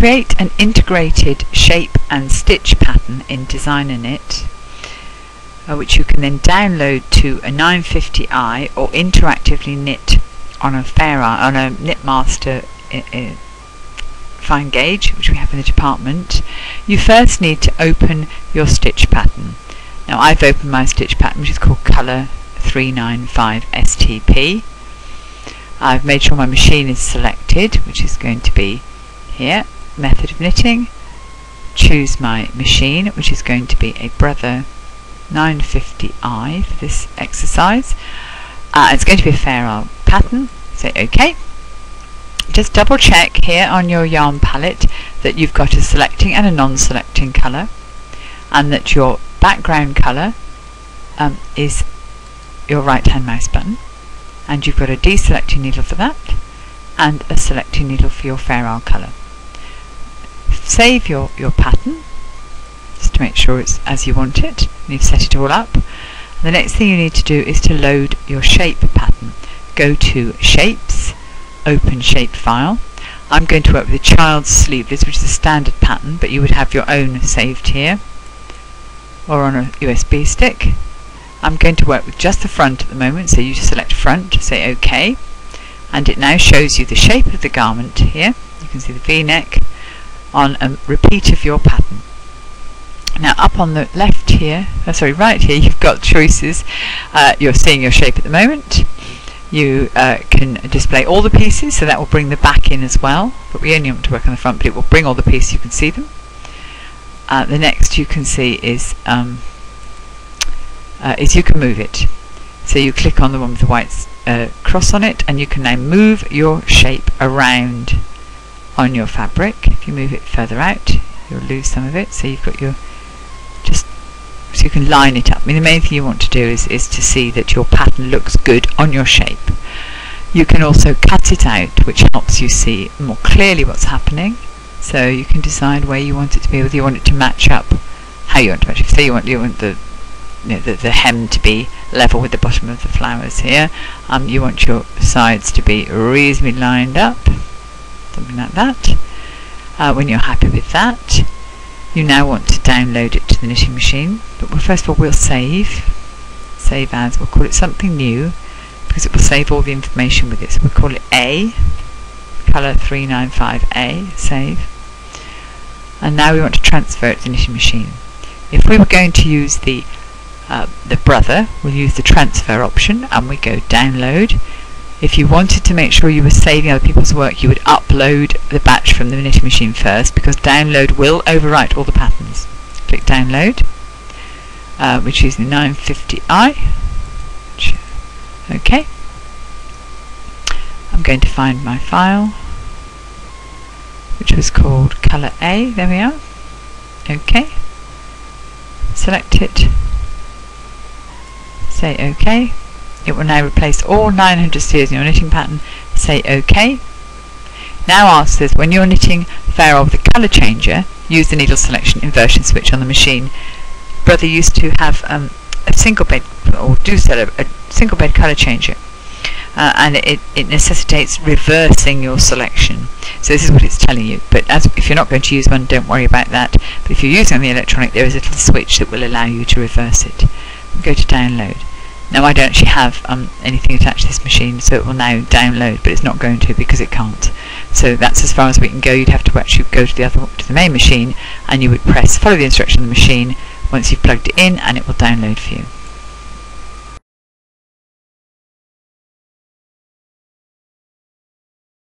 create an integrated shape and stitch pattern in Designaknit uh, which you can then download to a 950i or interactively knit on a fair on a Knitmaster uh, uh, fine gauge which we have in the department. You first need to open your stitch pattern. Now I've opened my stitch pattern which is called colour 395 STP I've made sure my machine is selected which is going to be here method of knitting. Choose my machine which is going to be a Brother 950i for this exercise. Uh, it's going to be a fair Isle pattern say OK just double check here on your yarn palette that you've got a selecting and a non-selecting colour and that your background colour um, is your right hand mouse button and you've got a deselecting needle for that and a selecting needle for your fair isle colour. Save your, your pattern just to make sure it's as you want it and you've set it all up. The next thing you need to do is to load your shape pattern. Go to Shapes, Open Shape File. I'm going to work with the child's sleeveless, which is a standard pattern, but you would have your own saved here or on a USB stick. I'm going to work with just the front at the moment, so you select front, say OK, and it now shows you the shape of the garment here. You can see the V-neck on a repeat of your pattern. Now up on the left here, oh, sorry, right here, you've got choices. Uh, you're seeing your shape at the moment. You uh, can display all the pieces, so that will bring the back in as well. But we only want to work on the front, but it will bring all the pieces, you can see them. Uh, the next you can see is um, uh, is you can move it. So you click on the one with the white uh, cross on it, and you can now move your shape around on your fabric. If you move it further out, you'll lose some of it. So you've got your just so you can line it up. I mean, the main thing you want to do is, is to see that your pattern looks good on your shape. You can also cut it out, which helps you see more clearly what's happening. So you can decide where you want it to be, whether you want it to match up, how you want to match it. Say you want you want the you know, the, the hem to be level with the bottom of the flowers here. Um, you want your sides to be reasonably lined up, something like that. Uh, when you're happy with that, you now want to download it to the knitting machine. But first of all, we'll save. Save as. We'll call it something new because it will save all the information with it. So we'll call it A, color 395A, save. And now we want to transfer it to the knitting machine. If we were going to use the uh, the brother, we'll use the transfer option and we go download. If you wanted to make sure you were saving other people's work, you would upload the batch from the knitting machine first because download will overwrite all the patterns. Click download, uh, which is the 950i. Okay. I'm going to find my file, which was called Colour A. There we are. Okay. Select it say OK. It will now replace all 900 steers in your knitting pattern. Say OK. Now asks us when you're knitting fair with the colour changer, use the needle selection inversion switch on the machine. Brother used to have um, a single bed, or do sell a, a single bed colour changer. Uh, and it, it necessitates reversing your selection. So this is what it's telling you. But as if you're not going to use one, don't worry about that. But if you're using the electronic, there is a little switch that will allow you to reverse it. Go to download. Now I don't actually have um, anything attached to this machine, so it will now download, but it's not going to because it can't. So that's as far as we can go. You'd have to actually go to the other to the main machine, and you would press follow the instruction of the machine once you've plugged it in, and it will download for you.